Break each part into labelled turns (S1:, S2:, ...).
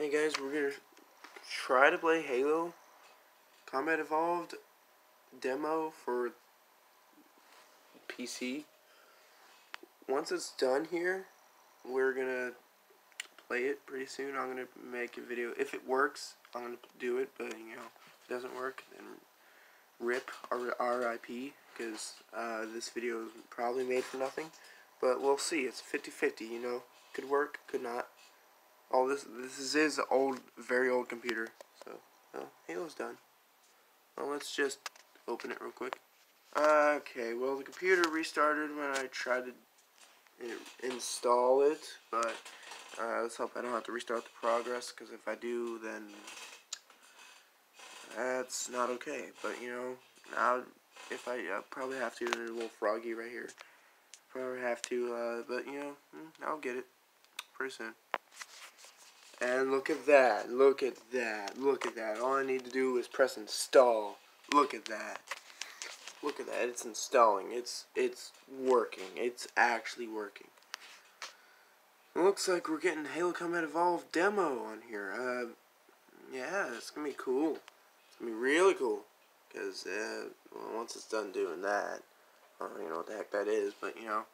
S1: Hey guys, we're gonna try to play Halo Combat Evolved demo for PC. Once it's done here, we're gonna play it pretty soon. I'm gonna make a video. If it works, I'm gonna do it, but you know, if it doesn't work, then rip RIP, because uh, this video is probably made for nothing. But we'll see. It's 50-50, you know. Could work, could not. Oh, this this is his old, very old computer. So, well, Halo's done. Well, let's just open it real quick. Okay, well, the computer restarted when I tried to install it, but uh, let's hope I don't have to restart the progress, because if I do, then that's not okay. But, you know, now if I uh, probably have to, there's a little froggy right here. Probably have to, uh, but, you know, hmm, I'll get it pretty soon. And look at that, look at that, look at that. All I need to do is press install. Look at that. Look at that, it's installing. It's it's working. It's actually working. It looks like we're getting Halo Combat Evolved demo on here. Uh, yeah, it's gonna be cool. It's gonna be really cool. Because, uh, well, once it's done doing that, I don't even know what the heck that is, but, you know,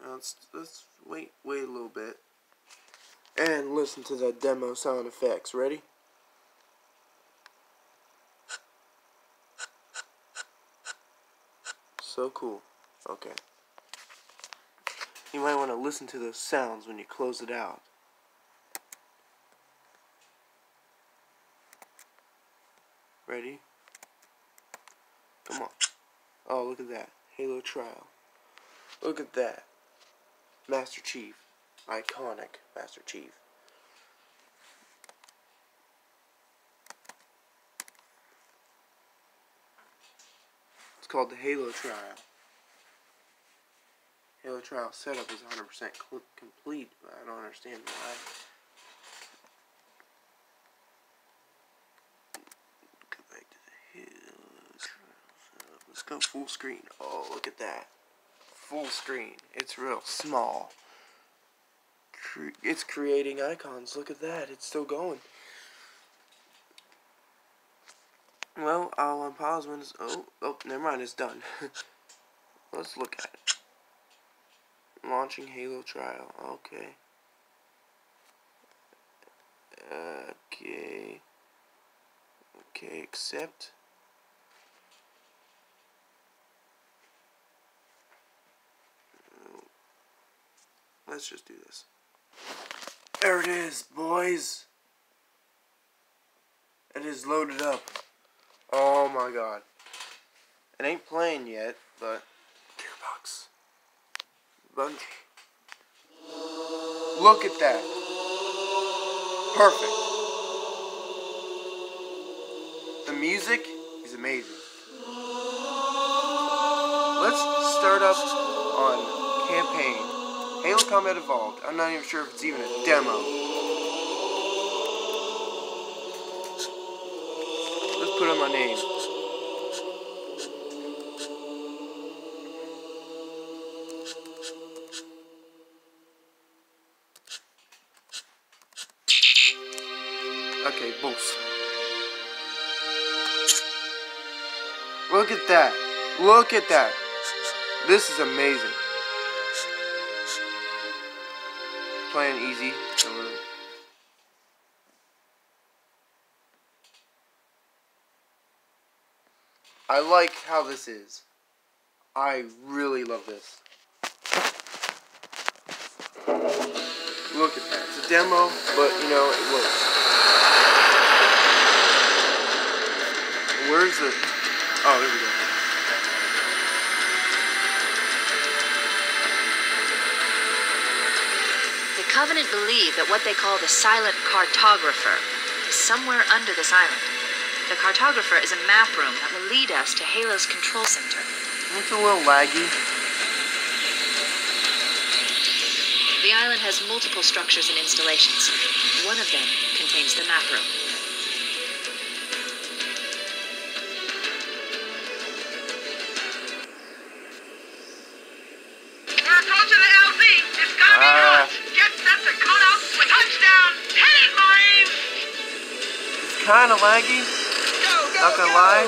S1: you know let's, let's wait, wait a little bit and listen to the demo sound effects. Ready? So cool. Okay. You might want to listen to those sounds when you close it out. Ready? Come on. Oh, look at that. Halo Trial. Look at that. Master Chief iconic Master Chief. It's called the Halo Trial. Halo Trial setup is 100% complete, but I don't understand why. Let's go full screen. Oh, look at that. Full screen. It's real small cre it's creating icons. Look at that. It's still going. Well, I'll unpause when it's... Oh, oh, never mind. It's done. Let's look at it. Launching Halo Trial. Okay. Okay. Okay, accept. Let's just do this. There it is, boys. It is loaded up. Oh my god. It ain't playing yet, but Gearbox. Bungie. Look at that. Perfect. The music is amazing. Let's start up on campaign. Halo Combat Evolved. I'm not even sure if it's even a demo. Let's put on my name. Okay, boss. Look at that. Look at that. This is amazing. Playing easy. I like how this is. I really love this. Look at that. It's a demo, but you know, it works. Where's the... Oh, there we go.
S2: Covenant believe that what they call the silent cartographer is somewhere under this island. The cartographer is a map room that will lead us to Halo's control center.
S1: It's a little laggy.
S2: The island has multiple structures and installations. One of them contains the map room.
S1: Kind of laggy.
S3: Go, go,
S1: Not gonna
S3: go.
S1: lie.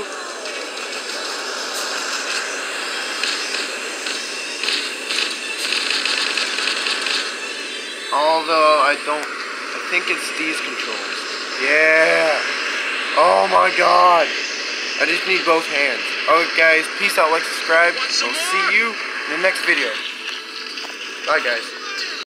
S1: Although I don't, I think it's these controls. Yeah. Oh my god. I just need both hands. Alright guys, peace out, like, subscribe. I'll see you in the next video. Bye guys.